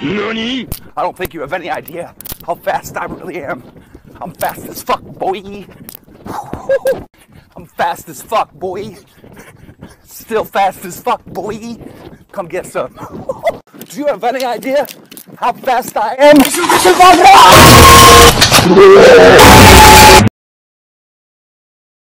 NANI? I don't think you have any idea how fast I really am. I'm fast as fuck, boy. I'm fast as fuck, boy. Still fast as fuck, boy. Come get some. Do you have any idea how fast I am?